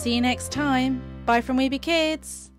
See you next time. Bye from Weeby Kids.